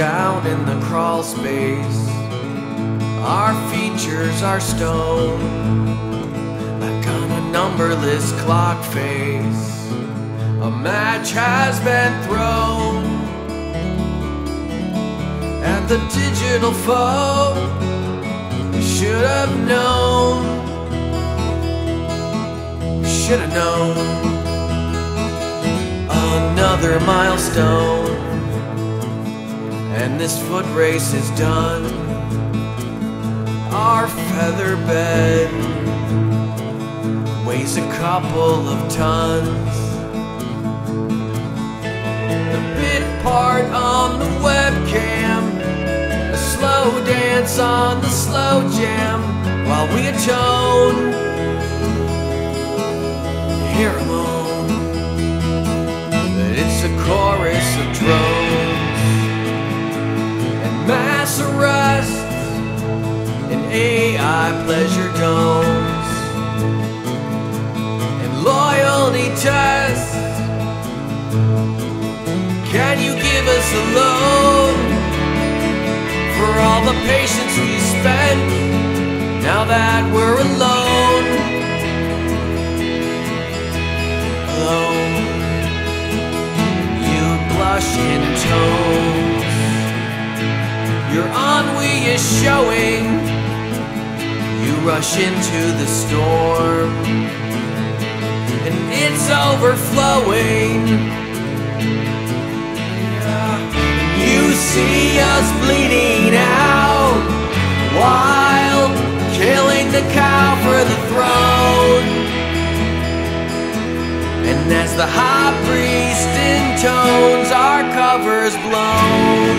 down in the crawl space. Our features are stone. Like on a numberless clock face. A match has been thrown. And the digital foe should have known. Should have known. Another milestone. And this foot race is done. Our feather bed weighs a couple of tons. The bit part on the webcam, a slow dance on the slow jam while we atone. Hear a AI pleasure domes and loyalty tests. Can you give us a loan for all the patience we spent now that we're alone? Alone. You blush in tones. Your ennui is showing. Rush into the storm, and it's overflowing. You see us bleeding out while killing the cow for the throne. And as the high priest intones our covers blown,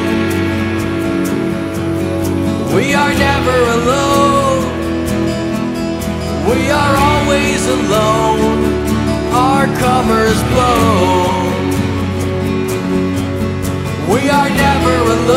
we are never alone. We are always alone. Our covers blown. We are never alone.